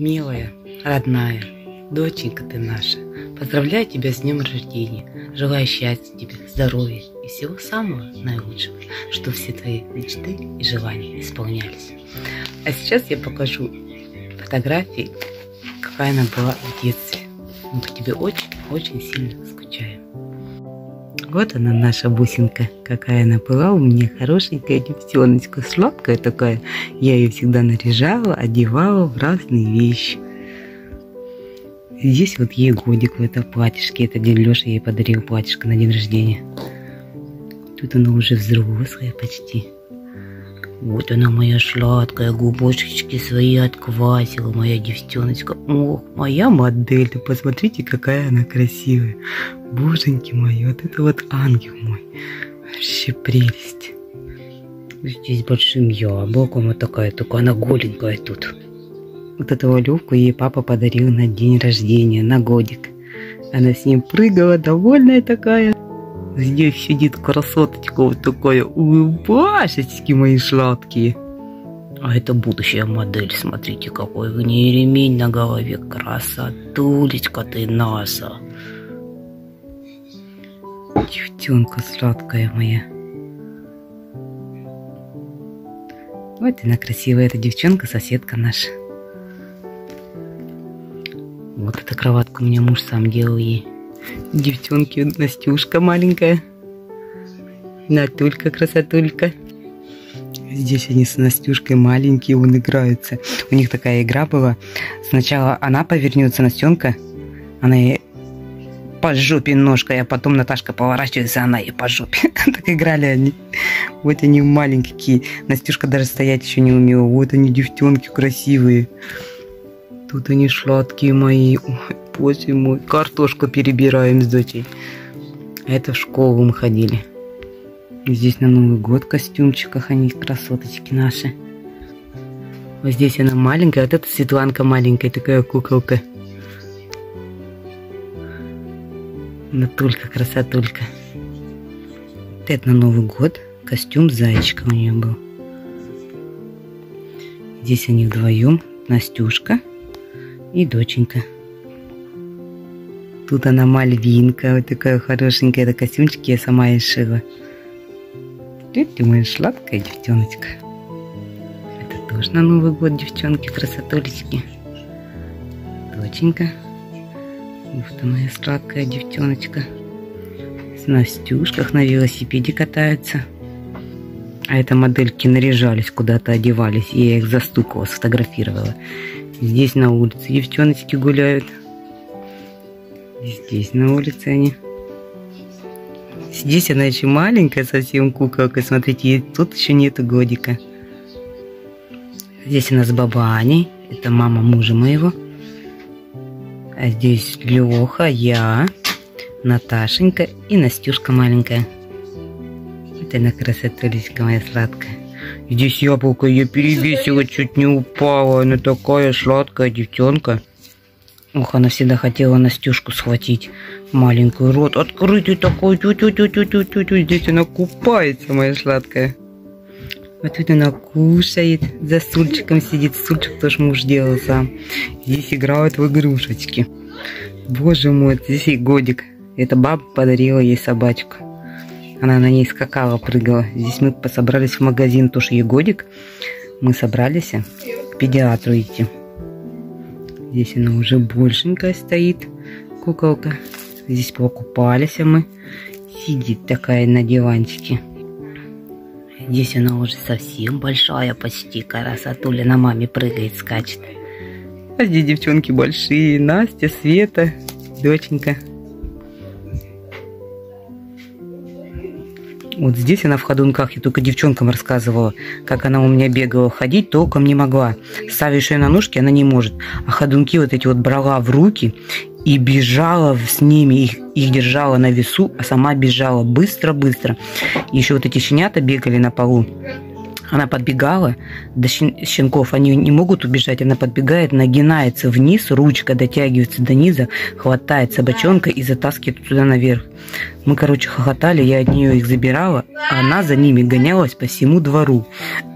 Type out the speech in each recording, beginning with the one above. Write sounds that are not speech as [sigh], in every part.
Милая, родная, доченька ты наша, поздравляю тебя с днем рождения. Желаю счастья тебе, здоровья и всего самого наилучшего, чтобы все твои мечты и желания исполнялись. А сейчас я покажу фотографии, какая она была в детстве. Мы по тебе очень-очень сильно скучаем. Вот она, наша бусинка, какая она была у меня, хорошенькая девчоночка, сладкая такая. Я ее всегда наряжала, одевала в разные вещи. Здесь вот ей годик в этом платьишке. Это день Леша ей подарил платьишко на день рождения. Тут она уже взрослая почти. Вот она моя сладкая, губочки свои отквасила, моя девчоночка. Ох, моя модель, да посмотрите, какая она красивая. Боженьки мои, вот это вот ангел мой. Вообще прелесть. Здесь большим яблоком вот такая, только она голенькая тут. Вот эту Левку ей папа подарил на день рождения, на годик. Она с ним прыгала, довольная такая. Здесь сидит красоточка вот такая, улыбашечки мои сладкие. А это будущая модель, смотрите, какой в ней ремень на голове. Красотулечка ты наша. Девчонка сладкая моя. Вот она красивая, эта девчонка, соседка наша. Вот эта кроватка у меня муж сам делал ей девчонки, Настюшка маленькая. Натулька, красотулька. Здесь они с Настюшкой маленькие, он играются. У них такая игра была. Сначала она повернется, Настенка, она ей по жопе ножкой, а потом Наташка поворачивается, она ей по жопе. [laughs] так играли они. Вот они маленькие. Настюшка даже стоять еще не умела. Вот они девчонки красивые. Тут они сладкие мои. Боже мой. Картошку перебираем с дочей. Это в школу мы ходили. Здесь на Новый год в костюмчиках они, красоточки наши. Вот здесь она маленькая, вот эта Светланка маленькая, такая куколка. Натулька, красотулька. Это на Новый год костюм зайчика у нее был. Здесь они вдвоем, Настюшка и доченька. Тут она мальвинка, вот такая хорошенькая, это костюмчики я сама и шила. Тут ты моя сладкая девчоночка. Это тоже на Новый год девчонки, красотулечки. Доченька. Вот моя сладкая девчоночка. С Настюшках на велосипеде катаются. А это модельки наряжались, куда-то одевались. И я их застукала, сфотографировала. Здесь на улице девчоночки гуляют. Здесь на улице они. Здесь она еще маленькая, совсем куколка. Смотрите, ей тут еще нету годика. Здесь у нас баба Аня. Это мама мужа моего. А здесь Леха, я, Наташенька и Настюшка маленькая. Вот она красотулечка моя сладкая. Здесь яблоко ее перевесила, чуть не упала. Она такая сладкая девчонка. Ох, она всегда хотела Настюшку схватить. Маленький рот открытый такой. Тю -тю -тю -тю -тю -тю -тю. Здесь она купается, моя сладкая. Вот тут она кушает, за стульчиком сидит. Стульчик тоже муж делал сам. Здесь играют в игрушечки. Боже мой, здесь ей годик. Эта баба подарила ей собачку. Она на ней скакала, прыгала. Здесь мы собрались в магазин, тоже ей годик. Мы собрались к педиатру идти. Здесь она уже большенькая стоит, куколка. Здесь покупались мы. Сидит такая на диванчике. Здесь она уже совсем большая почти. Красотуля на маме прыгает, скачет. А здесь девчонки большие. Настя, Света, доченька. Вот здесь она в ходунках, я только девчонкам рассказывала, как она у меня бегала. Ходить толком не могла. Ставишь ее на ножки, она не может. А ходунки вот эти вот брала в руки и бежала с ними, их, их держала на весу, а сама бежала быстро-быстро. Еще вот эти щенята бегали на полу. Она подбегала до щенков, они не могут убежать, она подбегает, нагинается вниз, ручка дотягивается до низа, хватает собачонка и затаскивает туда наверх. Мы, короче, хохотали, я от нее их забирала, а она за ними гонялась по всему двору.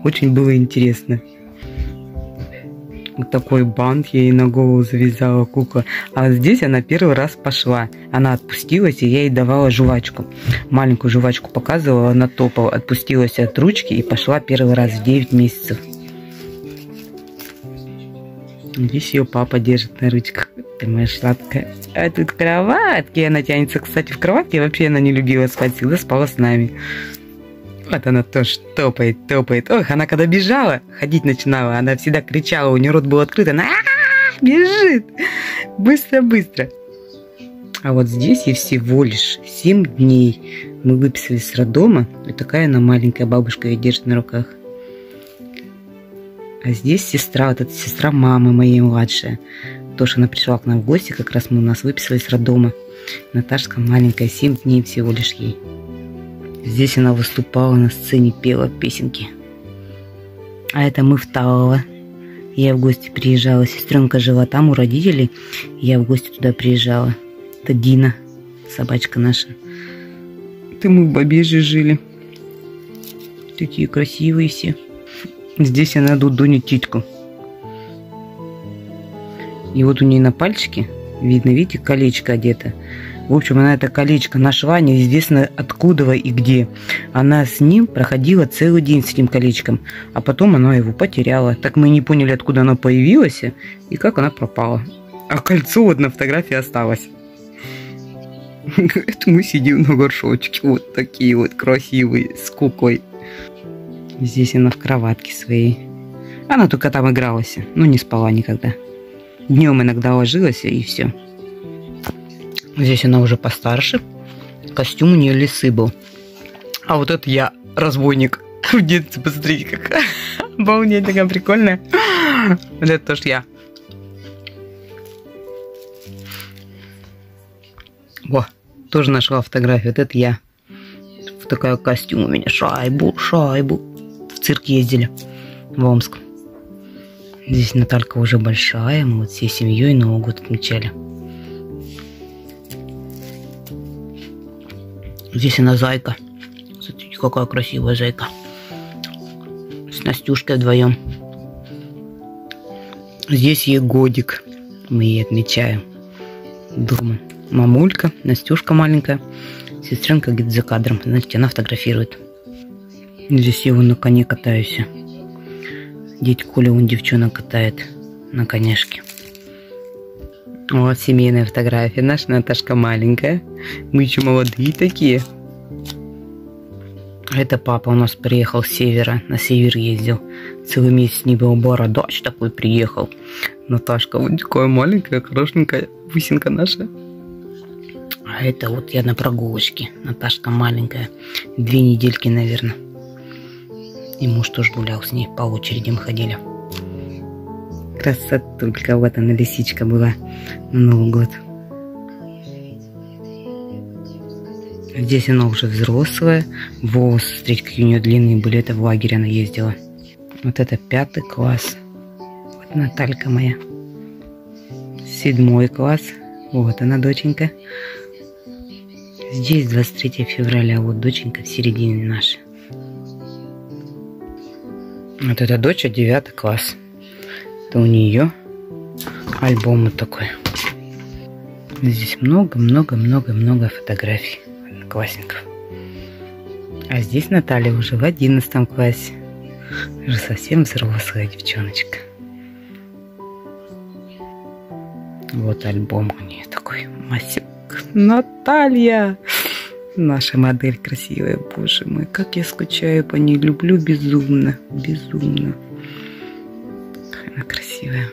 Очень было интересно. Такой бант ей на голову завязала кукла. А здесь она первый раз пошла. Она отпустилась, и я ей давала жвачку. Маленькую жвачку показывала, она топала. Отпустилась от ручки и пошла первый раз в 9 месяцев. Здесь ее папа держит на ручках. Ты моя сладкая. А тут кроватки. Она тянется, кстати, в кроватке. Вообще она не любила спать, всегда спала с нами. Вот она тоже топает, топает. Ох, она когда бежала, ходить начинала, она всегда кричала, у нее рот был открыт, она бежит. Быстро-быстро. А вот здесь ей всего лишь 7 дней. Мы выписали с роддома, и такая она маленькая, бабушка ее держит на руках. А здесь сестра, вот эта сестра мамы моей младшая. Тоже она пришла к нам в гости, как раз мы у нас выписали с роддома. Наташка маленькая, 7 дней всего лишь ей. Здесь она выступала на сцене, пела песенки. А это мы в Талово. Я в гости приезжала. Сестренка жила там у родителей. Я в гости туда приезжала. Это Дина, собачка наша. Это мы в Бабеже жили. Такие красивые все. Здесь я найду Дуню титьку. И вот у нее на пальчике видно, видите, колечко одето. В общем, она это колечко нашла неизвестно откуда и где. Она с ним проходила целый день с этим колечком, а потом она его потеряла. Так мы не поняли, откуда оно появилось и как она пропала. А кольцо вот на фотографии осталось. Это мы сидим на горшочке, вот такие вот красивые, с куклой. Здесь она в кроватке своей. Она только там игралась, но не спала никогда. Днем иногда ложилась и все. Здесь она уже постарше. Костюм у нее лисы был. А вот это я, разбойник. [laughs] В детстве, посмотрите, как [laughs] обалдеть, такая прикольная. Вот это тоже я. Во, тоже нашла фотографию. Вот это я. В такой костюм у меня. Шайбу, шайбу цирк ездили в Омск. Здесь Наталька уже большая, мы вот всей семьей Новый год отмечали. Здесь она зайка. Смотрите, какая красивая зайка. С Настюшкой вдвоем. Здесь ей годик. Мы ей отмечаем дома. Мамулька, Настюшка маленькая. Сестренка где-то за кадром. Знаете, она фотографирует. Здесь его на коне катаюсь. Дядь Коля, он девчонок катает на конешке. Вот семейная фотография. Наша Наташка маленькая. Мы еще молодые такие. Это папа у нас приехал с севера. На север ездил. Целый месяц не был. Бородач такой приехал. Наташка вот такая маленькая, хорошенькая. Бусинка наша. А это вот я на прогулочке. Наташка маленькая. Две недельки, наверное. И муж тоже гулял с ней, по очереди мы ходили. Красотулька, вот она, лисичка была на Новый год. Здесь она уже взрослая. Волосы, смотрите, какие у нее длинные были. Это в лагере она ездила. Вот это пятый класс. Вот Наталька моя. Седьмой класс. Вот она, доченька. Здесь 23 февраля. Вот доченька в середине наша. Вот эта дочь, 9 класс. Это у нее альбом вот такой. Здесь много-много-много-много фотографий одноклассников. А здесь Наталья уже в 11 классе. Уже совсем взрослая девчоночка. Вот альбом у нее такой. Масик. Наталья! Наша модель красивая, боже мой, как я скучаю по ней, люблю безумно, безумно. Она красивая.